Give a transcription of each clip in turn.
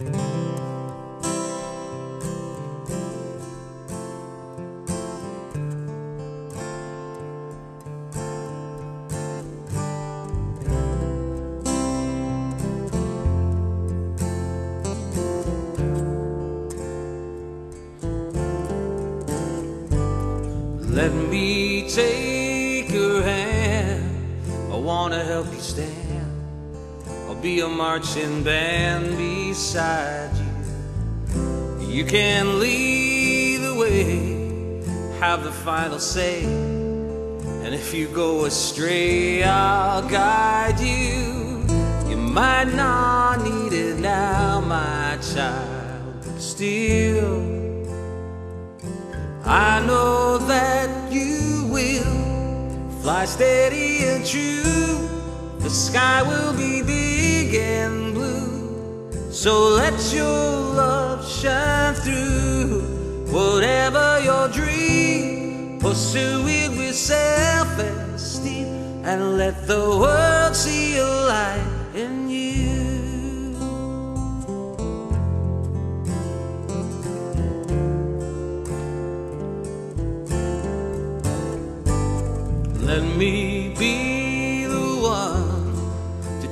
Let me take your hand. I wanna help you stand. Be a marching band beside you. You can lead the way, have the final say. And if you go astray, I'll guide you. You might not need it now, my child, but still. I know that you will fly steady and true. The sky will be big and blue. So let your love shine through. Whatever your dream, pursue it with self esteem and let the world see a light in you. Let me be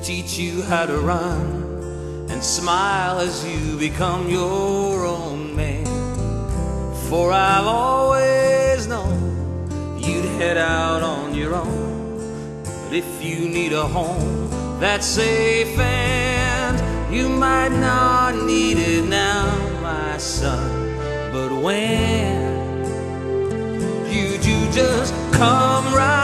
teach you how to run and smile as you become your own man. For I've always known you'd head out on your own. But if you need a home that's safe and you might not need it now, my son. But when you do just come right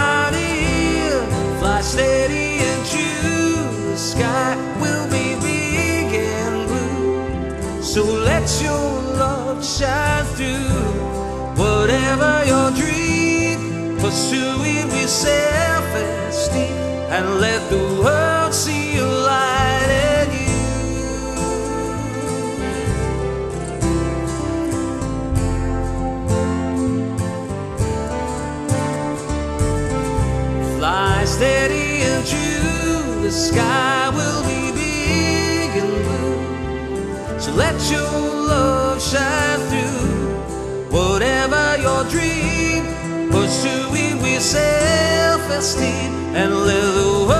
love shine through. Whatever your dream, pursue it with self-esteem, and let the world see a light in you. Fly steady and true, the sky will be big and blue. So let your love shine. Dream, pursue it with self-esteem, and let the